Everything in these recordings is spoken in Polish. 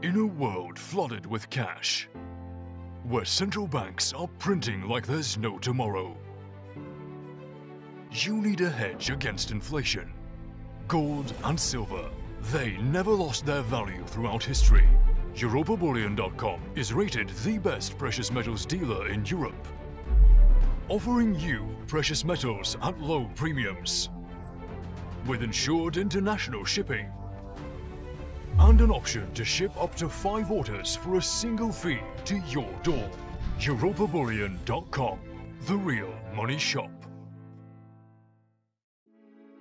In a world flooded with cash, where central banks are printing like there's no tomorrow, you need a hedge against inflation. Gold and silver, they never lost their value throughout history. EuropaBullion.com is rated the best precious metals dealer in Europe, offering you precious metals at low premiums, with insured international shipping and an option to ship up to five orders for a single fee to your door. EuropaBullion.com, the real money shop.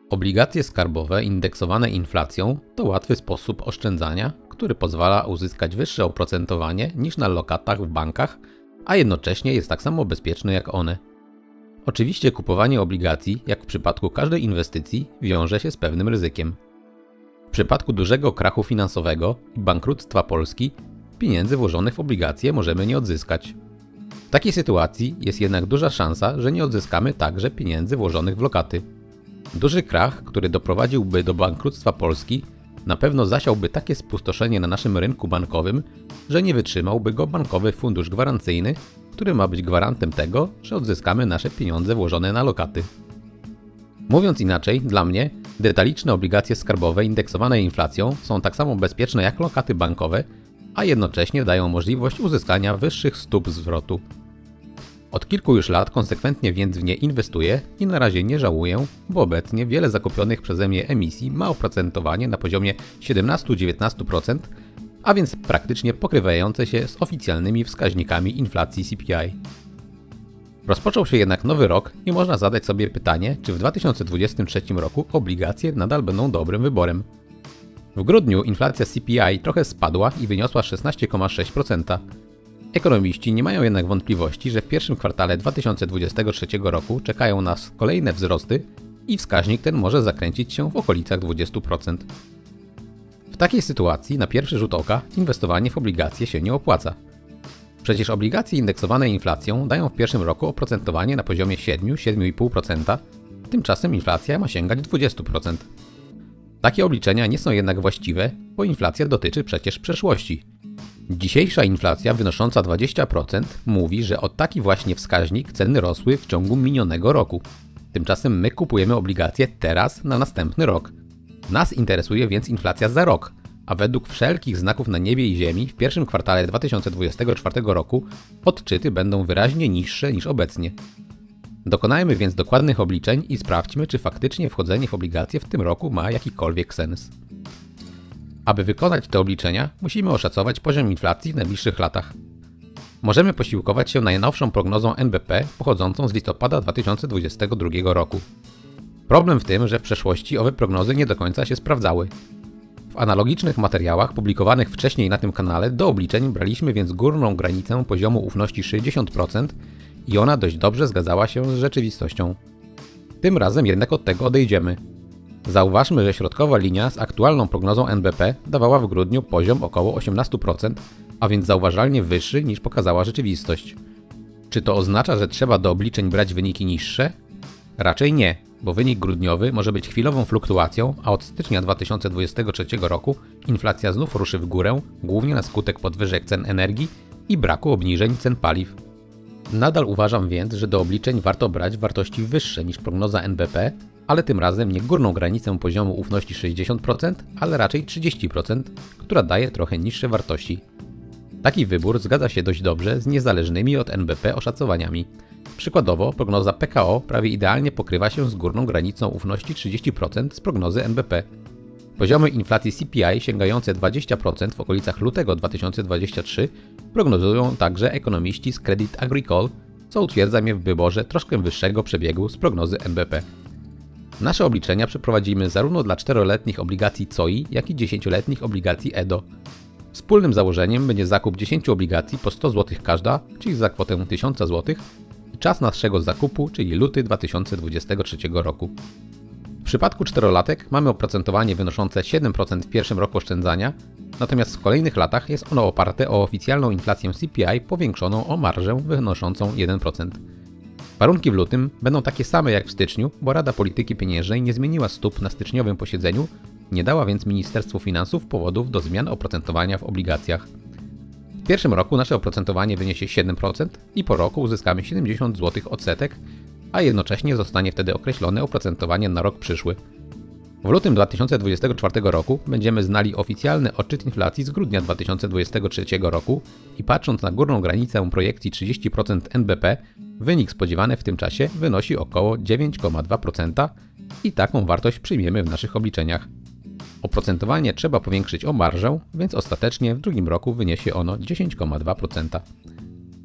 Obligacje skarbowe indeksowane inflacją to łatwy sposób oszczędzania, który pozwala uzyskać wyższe oprocentowanie niż na lokatach w bankach, a jednocześnie jest tak samo bezpieczny jak one. Oczywiście kupowanie obligacji, jak w przypadku każdej inwestycji, wiąże się z pewnym ryzykiem. W przypadku dużego krachu finansowego i bankructwa Polski, pieniędzy włożonych w obligacje możemy nie odzyskać. W takiej sytuacji jest jednak duża szansa, że nie odzyskamy także pieniędzy włożonych w lokaty. Duży krach, który doprowadziłby do bankructwa Polski, na pewno zasiałby takie spustoszenie na naszym rynku bankowym, że nie wytrzymałby go Bankowy Fundusz Gwarancyjny, który ma być gwarantem tego, że odzyskamy nasze pieniądze włożone na lokaty. Mówiąc inaczej, dla mnie detaliczne obligacje skarbowe indeksowane inflacją są tak samo bezpieczne jak lokaty bankowe, a jednocześnie dają możliwość uzyskania wyższych stóp zwrotu. Od kilku już lat konsekwentnie więc w nie inwestuję i na razie nie żałuję, bo obecnie wiele zakupionych przeze mnie emisji ma oprocentowanie na poziomie 17-19%, a więc praktycznie pokrywające się z oficjalnymi wskaźnikami inflacji CPI. Rozpoczął się jednak nowy rok i można zadać sobie pytanie, czy w 2023 roku obligacje nadal będą dobrym wyborem. W grudniu inflacja CPI trochę spadła i wyniosła 16,6%. Ekonomiści nie mają jednak wątpliwości, że w pierwszym kwartale 2023 roku czekają nas kolejne wzrosty i wskaźnik ten może zakręcić się w okolicach 20%. W takiej sytuacji na pierwszy rzut oka inwestowanie w obligacje się nie opłaca. Przecież obligacje indeksowane inflacją dają w pierwszym roku oprocentowanie na poziomie 7-7,5%, tymczasem inflacja ma sięgać 20%. Takie obliczenia nie są jednak właściwe, bo inflacja dotyczy przecież przeszłości. Dzisiejsza inflacja wynosząca 20% mówi, że o taki właśnie wskaźnik ceny rosły w ciągu minionego roku. Tymczasem my kupujemy obligacje teraz na następny rok. Nas interesuje więc inflacja za rok, a według wszelkich znaków na niebie i ziemi w pierwszym kwartale 2024 roku odczyty będą wyraźnie niższe niż obecnie. Dokonajmy więc dokładnych obliczeń i sprawdźmy, czy faktycznie wchodzenie w obligacje w tym roku ma jakikolwiek sens. Aby wykonać te obliczenia, musimy oszacować poziom inflacji w najbliższych latach. Możemy posiłkować się najnowszą prognozą NBP pochodzącą z listopada 2022 roku. Problem w tym, że w przeszłości owe prognozy nie do końca się sprawdzały. W analogicznych materiałach publikowanych wcześniej na tym kanale do obliczeń braliśmy więc górną granicę poziomu ufności 60% i ona dość dobrze zgadzała się z rzeczywistością. Tym razem jednak od tego odejdziemy. Zauważmy, że środkowa linia z aktualną prognozą NBP dawała w grudniu poziom około 18%, a więc zauważalnie wyższy niż pokazała rzeczywistość. Czy to oznacza, że trzeba do obliczeń brać wyniki niższe? Raczej nie, bo wynik grudniowy może być chwilową fluktuacją, a od stycznia 2023 roku inflacja znów ruszy w górę, głównie na skutek podwyżek cen energii i braku obniżeń cen paliw. Nadal uważam więc, że do obliczeń warto brać wartości wyższe niż prognoza NBP, ale tym razem nie górną granicę poziomu ufności 60%, ale raczej 30%, która daje trochę niższe wartości. Taki wybór zgadza się dość dobrze z niezależnymi od NBP oszacowaniami. Przykładowo, prognoza PKO prawie idealnie pokrywa się z górną granicą ufności 30% z prognozy NBP. Poziomy inflacji CPI sięgające 20% w okolicach lutego 2023 prognozują także ekonomiści z Credit Agricole, co utwierdza mnie w wyborze troszkę wyższego przebiegu z prognozy NBP. Nasze obliczenia przeprowadzimy zarówno dla 4-letnich obligacji COI, jak i 10-letnich obligacji EDO. Wspólnym założeniem będzie zakup 10 obligacji po 100 zł każda, czyli za kwotę 1000 zł czas naszego zakupu, czyli luty 2023 roku. W przypadku 4-latek mamy oprocentowanie wynoszące 7% w pierwszym roku oszczędzania, natomiast w kolejnych latach jest ono oparte o oficjalną inflację CPI powiększoną o marżę wynoszącą 1%. Warunki w lutym będą takie same jak w styczniu, bo Rada Polityki Pieniężnej nie zmieniła stóp na styczniowym posiedzeniu, nie dała więc Ministerstwu Finansów powodów do zmian oprocentowania w obligacjach. W pierwszym roku nasze oprocentowanie wyniesie 7% i po roku uzyskamy 70 zł odsetek, a jednocześnie zostanie wtedy określone oprocentowanie na rok przyszły. W lutym 2024 roku będziemy znali oficjalny odczyt inflacji z grudnia 2023 roku i patrząc na górną granicę projekcji 30% NBP, wynik spodziewany w tym czasie wynosi około 9,2% i taką wartość przyjmiemy w naszych obliczeniach. Oprocentowanie trzeba powiększyć o marżę, więc ostatecznie w drugim roku wyniesie ono 10,2%.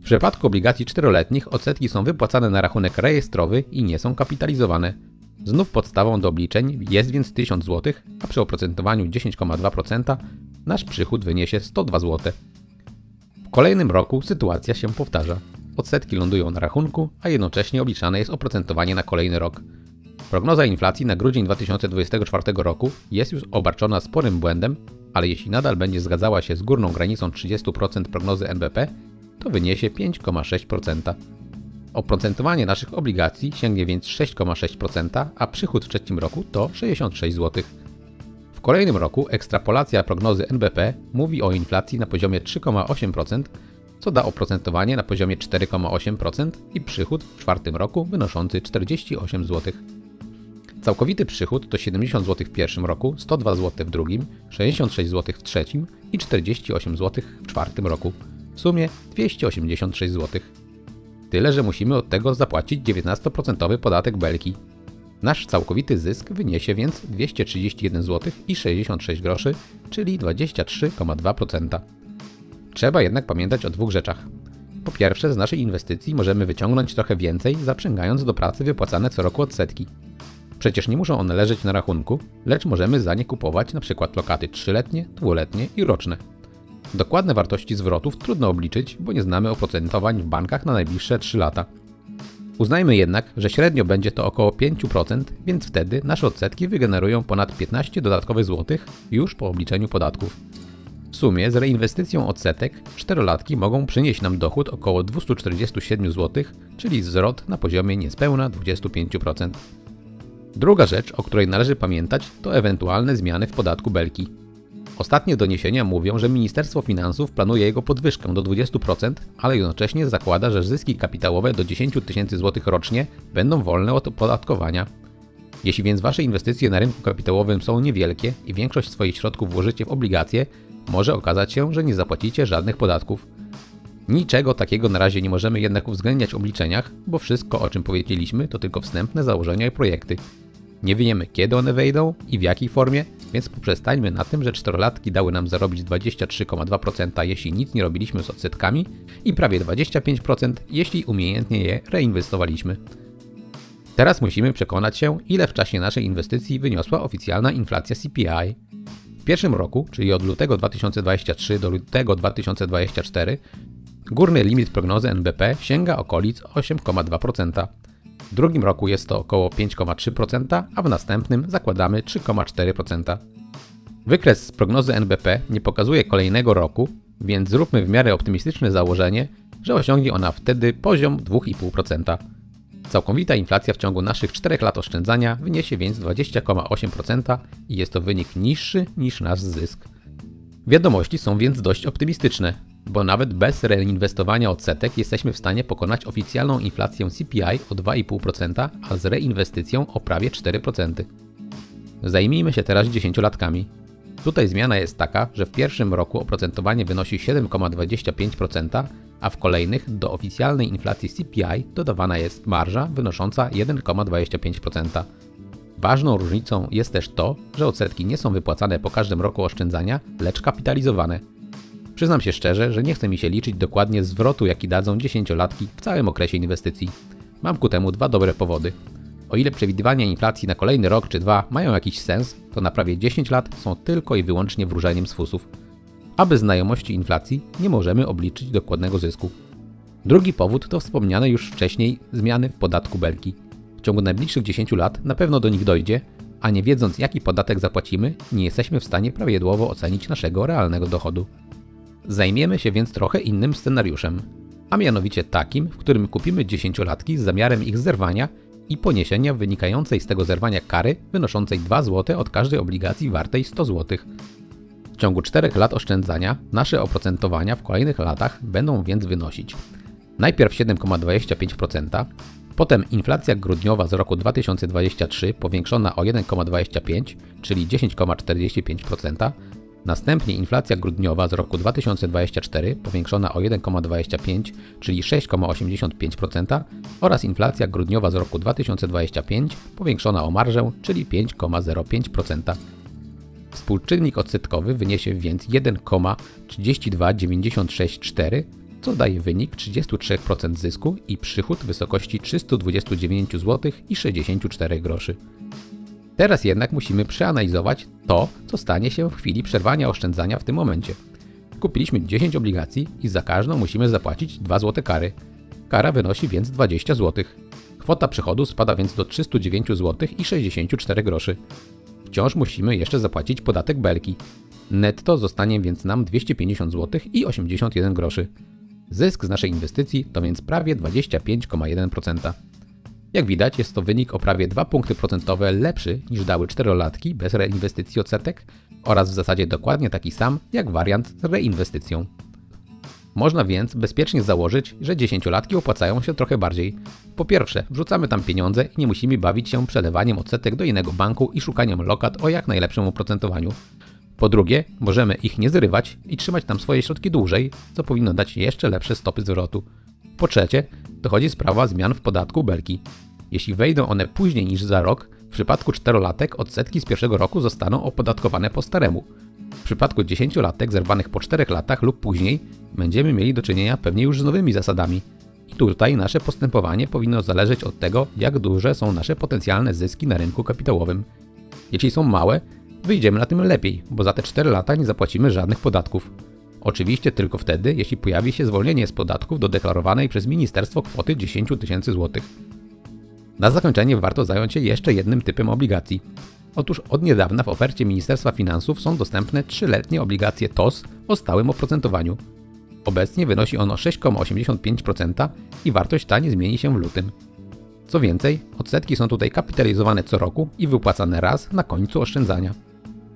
W przypadku obligacji czteroletnich odsetki są wypłacane na rachunek rejestrowy i nie są kapitalizowane. Znów podstawą do obliczeń jest więc 1000 zł, a przy oprocentowaniu 10,2% nasz przychód wyniesie 102 zł. W kolejnym roku sytuacja się powtarza. Odsetki lądują na rachunku, a jednocześnie obliczane jest oprocentowanie na kolejny rok. Prognoza inflacji na grudzień 2024 roku jest już obarczona sporym błędem, ale jeśli nadal będzie zgadzała się z górną granicą 30% prognozy NBP, to wyniesie 5,6%. Oprocentowanie naszych obligacji sięgnie więc 6,6%, a przychód w trzecim roku to 66 zł. W kolejnym roku ekstrapolacja prognozy NBP mówi o inflacji na poziomie 3,8%, co da oprocentowanie na poziomie 4,8% i przychód w czwartym roku wynoszący 48 zł. Całkowity przychód to 70 zł w pierwszym roku, 102 zł w drugim, 66 zł w trzecim i 48 zł w czwartym roku. W sumie 286 zł. Tyle, że musimy od tego zapłacić 19% podatek belki. Nasz całkowity zysk wyniesie więc 231 zł i 66 groszy, czyli 23,2%. Trzeba jednak pamiętać o dwóch rzeczach. Po pierwsze, z naszej inwestycji możemy wyciągnąć trochę więcej, zaprzęgając do pracy wypłacane co roku odsetki. Przecież nie muszą one leżeć na rachunku, lecz możemy za nie kupować np. lokaty 3-letnie, 2-letnie i roczne. Dokładne wartości zwrotów trudno obliczyć, bo nie znamy oprocentowań w bankach na najbliższe 3 lata. Uznajmy jednak, że średnio będzie to około 5%, więc wtedy nasze odsetki wygenerują ponad 15 dodatkowych złotych już po obliczeniu podatków. W sumie z reinwestycją odsetek 4-latki mogą przynieść nam dochód około 247 zł, czyli zwrot na poziomie niespełna 25%. Druga rzecz, o której należy pamiętać, to ewentualne zmiany w podatku belki. Ostatnie doniesienia mówią, że Ministerstwo Finansów planuje jego podwyżkę do 20%, ale jednocześnie zakłada, że zyski kapitałowe do 10 tysięcy złotych rocznie będą wolne od opodatkowania. Jeśli więc Wasze inwestycje na rynku kapitałowym są niewielkie i większość swoich środków włożycie w obligacje, może okazać się, że nie zapłacicie żadnych podatków. Niczego takiego na razie nie możemy jednak uwzględniać w obliczeniach, bo wszystko o czym powiedzieliśmy to tylko wstępne założenia i projekty. Nie wiemy kiedy one wejdą i w jakiej formie, więc poprzestańmy na tym, że czterolatki dały nam zarobić 23,2% jeśli nic nie robiliśmy z odsetkami i prawie 25% jeśli umiejętnie je reinwestowaliśmy. Teraz musimy przekonać się, ile w czasie naszej inwestycji wyniosła oficjalna inflacja CPI. W pierwszym roku, czyli od lutego 2023 do lutego 2024, górny limit prognozy NBP sięga okolic 8,2%. W drugim roku jest to około 5,3%, a w następnym zakładamy 3,4%. Wykres z prognozy NBP nie pokazuje kolejnego roku, więc zróbmy w miarę optymistyczne założenie, że osiągnie ona wtedy poziom 2,5%. Całkowita inflacja w ciągu naszych 4 lat oszczędzania wyniesie więc 20,8% i jest to wynik niższy niż nasz zysk. Wiadomości są więc dość optymistyczne bo nawet bez reinwestowania odsetek jesteśmy w stanie pokonać oficjalną inflację CPI o 2,5%, a z reinwestycją o prawie 4%. Zajmijmy się teraz 10-latkami. Tutaj zmiana jest taka, że w pierwszym roku oprocentowanie wynosi 7,25%, a w kolejnych do oficjalnej inflacji CPI dodawana jest marża wynosząca 1,25%. Ważną różnicą jest też to, że odsetki nie są wypłacane po każdym roku oszczędzania, lecz kapitalizowane – Przyznam się szczerze, że nie chce mi się liczyć dokładnie zwrotu, jaki dadzą dziesięciolatki w całym okresie inwestycji. Mam ku temu dwa dobre powody. O ile przewidywania inflacji na kolejny rok czy dwa mają jakiś sens, to na prawie 10 lat są tylko i wyłącznie wróżeniem z fusów. A znajomości inflacji nie możemy obliczyć dokładnego zysku. Drugi powód to wspomniane już wcześniej zmiany w podatku belki. W ciągu najbliższych 10 lat na pewno do nich dojdzie, a nie wiedząc jaki podatek zapłacimy, nie jesteśmy w stanie prawidłowo ocenić naszego realnego dochodu. Zajmiemy się więc trochę innym scenariuszem, a mianowicie takim, w którym kupimy dziesięciolatki z zamiarem ich zerwania i poniesienia wynikającej z tego zerwania kary wynoszącej 2 zł od każdej obligacji wartej 100 zł. W ciągu 4 lat oszczędzania nasze oprocentowania w kolejnych latach będą więc wynosić najpierw 7,25%, potem inflacja grudniowa z roku 2023 powiększona o 1,25, czyli 10,45%, Następnie inflacja grudniowa z roku 2024 powiększona o 1,25, czyli 6,85% oraz inflacja grudniowa z roku 2025 powiększona o marżę, czyli 5,05%. Współczynnik odsetkowy wyniesie więc 1,32964, co daje wynik 33% zysku i przychód w wysokości 329 zł i 64 groszy. Teraz jednak musimy przeanalizować to, co stanie się w chwili przerwania oszczędzania w tym momencie. Kupiliśmy 10 obligacji i za każdą musimy zapłacić 2 zł kary. Kara wynosi więc 20 zł. Kwota przychodu spada więc do 309 zł i 64 groszy. Wciąż musimy jeszcze zapłacić podatek belki. Netto zostanie więc nam 250 zł i 81 groszy. Zysk z naszej inwestycji to więc prawie 25,1%. Jak widać, jest to wynik o prawie 2 punkty procentowe lepszy niż dały czterolatki bez reinwestycji odsetek oraz w zasadzie dokładnie taki sam jak wariant z reinwestycją. Można więc bezpiecznie założyć, że dziesięciolatki opłacają się trochę bardziej. Po pierwsze, wrzucamy tam pieniądze i nie musimy bawić się przelewaniem odsetek do innego banku i szukaniem lokat o jak najlepszym oprocentowaniu. Po drugie, możemy ich nie zrywać i trzymać tam swoje środki dłużej, co powinno dać jeszcze lepsze stopy zwrotu. Po trzecie, dochodzi sprawa zmian w podatku belki. Jeśli wejdą one później niż za rok, w przypadku czterolatek odsetki z pierwszego roku zostaną opodatkowane po staremu. W przypadku dziesięciolatek zerwanych po 4 latach lub później będziemy mieli do czynienia pewnie już z nowymi zasadami. I tutaj nasze postępowanie powinno zależeć od tego, jak duże są nasze potencjalne zyski na rynku kapitałowym. Jeśli są małe, wyjdziemy na tym lepiej, bo za te 4 lata nie zapłacimy żadnych podatków. Oczywiście tylko wtedy, jeśli pojawi się zwolnienie z podatków do deklarowanej przez ministerstwo kwoty 10 tysięcy złotych. Na zakończenie warto zająć się jeszcze jednym typem obligacji. Otóż od niedawna w ofercie Ministerstwa Finansów są dostępne 3-letnie obligacje TOS o stałym oprocentowaniu. Obecnie wynosi ono 6,85% i wartość ta nie zmieni się w lutym. Co więcej, odsetki są tutaj kapitalizowane co roku i wypłacane raz na końcu oszczędzania.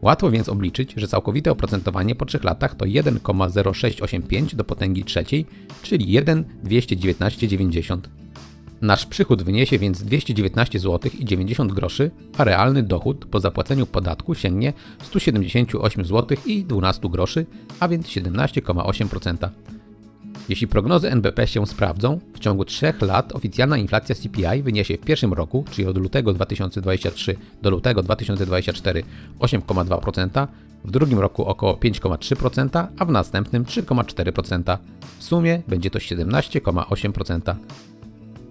Łatwo więc obliczyć, że całkowite oprocentowanie po 3 latach to 1,0685 do potęgi trzeciej, czyli 1,219,90. Nasz przychód wyniesie więc 219 zł i 90 groszy, a realny dochód po zapłaceniu podatku sięgnie 178 zł i 12 groszy, a więc 17,8%. Jeśli prognozy NBP się sprawdzą, w ciągu 3 lat oficjalna inflacja CPI wyniesie w pierwszym roku, czyli od lutego 2023 do lutego 2024 8,2%, w drugim roku około 5,3%, a w następnym 3,4%. W sumie będzie to 17,8%.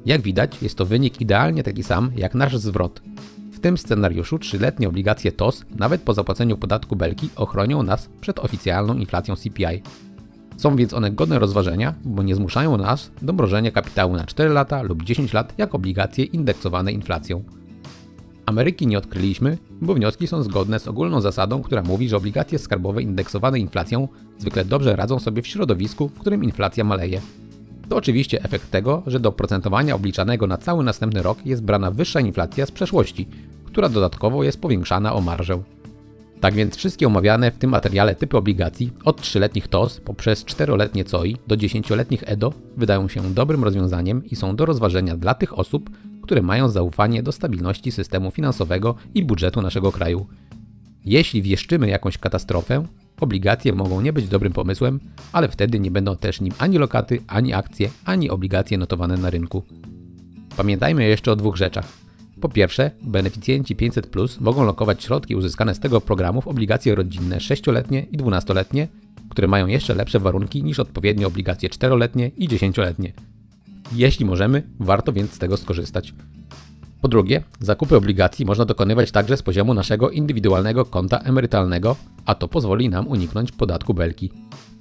Jak widać, jest to wynik idealnie taki sam jak nasz zwrot. W tym scenariuszu trzyletnie obligacje TOS, nawet po zapłaceniu podatku belki, ochronią nas przed oficjalną inflacją CPI. Są więc one godne rozważenia, bo nie zmuszają nas do mrożenia kapitału na 4 lata lub 10 lat jak obligacje indeksowane inflacją. Ameryki nie odkryliśmy, bo wnioski są zgodne z ogólną zasadą, która mówi, że obligacje skarbowe indeksowane inflacją zwykle dobrze radzą sobie w środowisku, w którym inflacja maleje. To oczywiście efekt tego, że do oprocentowania obliczanego na cały następny rok jest brana wyższa inflacja z przeszłości, która dodatkowo jest powiększana o marżę. Tak więc wszystkie omawiane w tym materiale typy obligacji, od 3-letnich TOS poprzez 4-letnie COI do 10-letnich EDO, wydają się dobrym rozwiązaniem i są do rozważenia dla tych osób, które mają zaufanie do stabilności systemu finansowego i budżetu naszego kraju. Jeśli wieszczymy jakąś katastrofę, obligacje mogą nie być dobrym pomysłem, ale wtedy nie będą też nim ani lokaty, ani akcje, ani obligacje notowane na rynku. Pamiętajmy jeszcze o dwóch rzeczach. Po pierwsze, beneficjenci 500 Plus mogą lokować środki uzyskane z tego programu w obligacje rodzinne 6-letnie i 12-letnie, które mają jeszcze lepsze warunki niż odpowiednie obligacje 4-letnie i 10-letnie. Jeśli możemy, warto więc z tego skorzystać. Po drugie, zakupy obligacji można dokonywać także z poziomu naszego indywidualnego konta emerytalnego, a to pozwoli nam uniknąć podatku belki.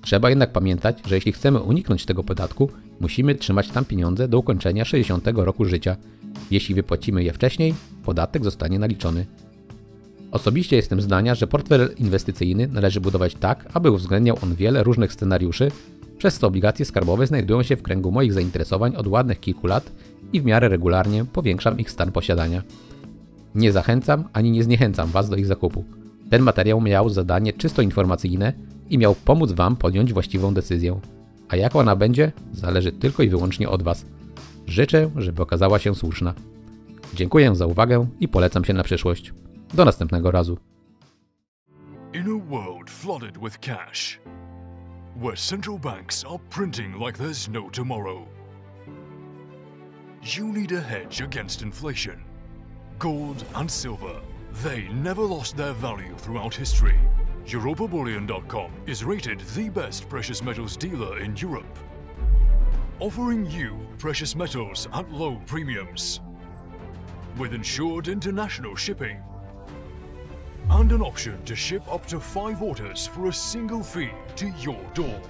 Trzeba jednak pamiętać, że jeśli chcemy uniknąć tego podatku, musimy trzymać tam pieniądze do ukończenia 60 roku życia. Jeśli wypłacimy je wcześniej, podatek zostanie naliczony. Osobiście jestem zdania, że portfel inwestycyjny należy budować tak, aby uwzględniał on wiele różnych scenariuszy, przez co obligacje skarbowe znajdują się w kręgu moich zainteresowań od ładnych kilku lat i w miarę regularnie powiększam ich stan posiadania. Nie zachęcam ani nie zniechęcam Was do ich zakupu. Ten materiał miał zadanie czysto informacyjne i miał pomóc Wam podjąć właściwą decyzję. A jak ona będzie, zależy tylko i wyłącznie od Was. Życzę, żeby okazała się słuszna. Dziękuję za uwagę i polecam się na przyszłość. Do następnego razu. In a world flooded with cash, where central banks are printing like there's no tomorrow, you need a hedge against inflation. Gold and silver, they never lost their value throughout history. EuropaBullion.com is rated the best precious metals dealer in Europe, offering you precious metals at low premiums, with insured international shipping and an option to ship up to five orders for a single fee to your door.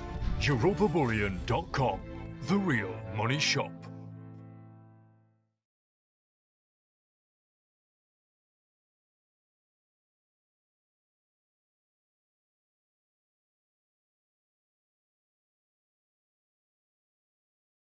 EuropaBullion.com, the real money shop.